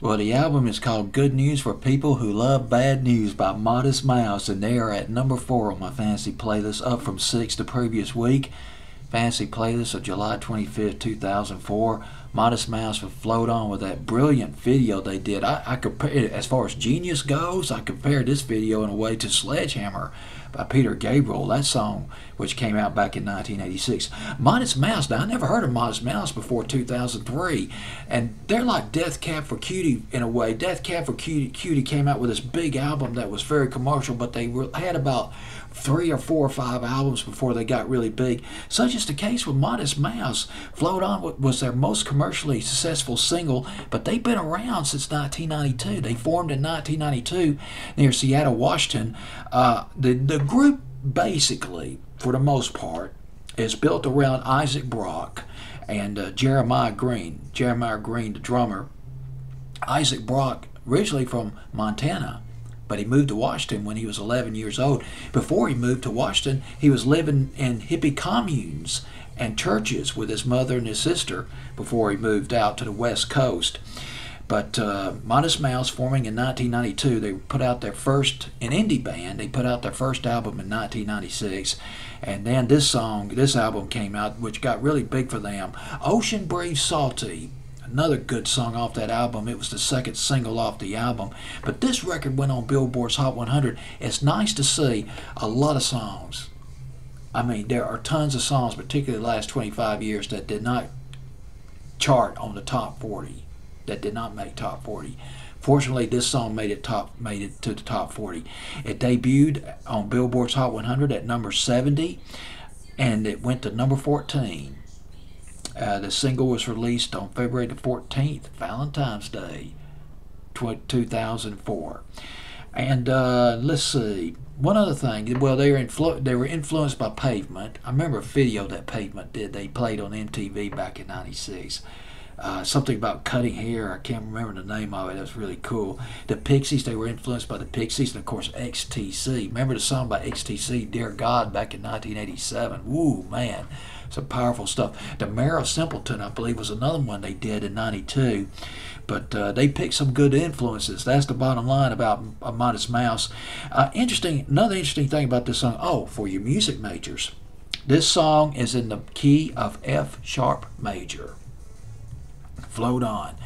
Well, the album is called Good News for People Who Love Bad News by Modest Mouse, and they are at number four on my fantasy playlist, up from six the previous week. Fantasy playlist of July 25th, 2004. Modest Mouse would float on with that brilliant video they did. I, I compare as far as genius goes, I compare this video in a way to Sledgehammer by Peter Gabriel. That song, which came out back in 1986. Modest Mouse. Now I never heard of Modest Mouse before 2003, and they're like Death Cab for Cutie in a way. Death Cab for Cutie, Cutie came out with this big album that was very commercial, but they had about three or four or five albums before they got really big. Such is the case with Modest Mouse. Float On was their most commercially successful single, but they've been around since 1992. They formed in 1992 near Seattle, Washington. Uh, the, the group basically, for the most part, is built around Isaac Brock and uh, Jeremiah Green. Jeremiah Green, the drummer. Isaac Brock, originally from Montana, but he moved to Washington when he was 11 years old. Before he moved to Washington, he was living in hippie communes and churches with his mother and his sister before he moved out to the West Coast. But uh, Modest Mouse, forming in 1992, they put out their first, an indie band, they put out their first album in 1996. And then this song, this album came out, which got really big for them. Ocean Breathes Salty another good song off that album. It was the second single off the album. But this record went on Billboard's Hot 100. It's nice to see a lot of songs. I mean, there are tons of songs, particularly the last 25 years, that did not chart on the top 40, that did not make top 40. Fortunately, this song made it top, made it to the top 40. It debuted on Billboard's Hot 100 at number 70, and it went to number 14 uh, the single was released on February the 14th, Valentine's Day, 2004. And uh, let's see, one other thing. Well, they were influ- they were influenced by Pavement. I remember a video that Pavement did. They played on MTV back in '96. Uh, something about cutting hair. I can't remember the name of it. That was really cool. The Pixies, they were influenced by the Pixies, and of course XTC. Remember the song by XTC, "Dear God," back in 1987. Woo, man, some powerful stuff. The Marrow Simpleton, I believe, was another one they did in '92. But uh, they picked some good influences. That's the bottom line about a Modest Mouse. Uh, interesting. Another interesting thing about this song. Oh, for your music majors, this song is in the key of F sharp major. Float on.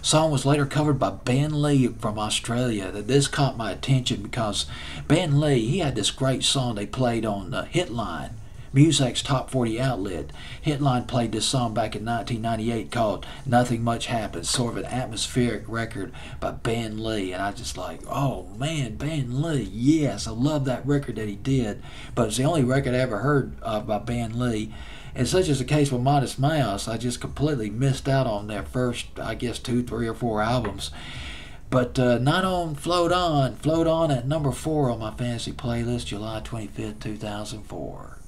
Song was later covered by Ben Lee from Australia. This caught my attention because Ben Lee he had this great song they played on the Hitline Muzak's top 40 outlet. Hitline played this song back in 1998 called Nothing Much Happens, sort of an atmospheric record by Ben Lee. And I just like, oh man, Ben Lee, yes, I love that record that he did. But it's the only record I ever heard of by Ben Lee. And such is the case with Modest Mouse, I just completely missed out on their first, I guess, two, three, or four albums. But uh, not on Float On. Float On at number four on my fantasy playlist, July 25th, 2004.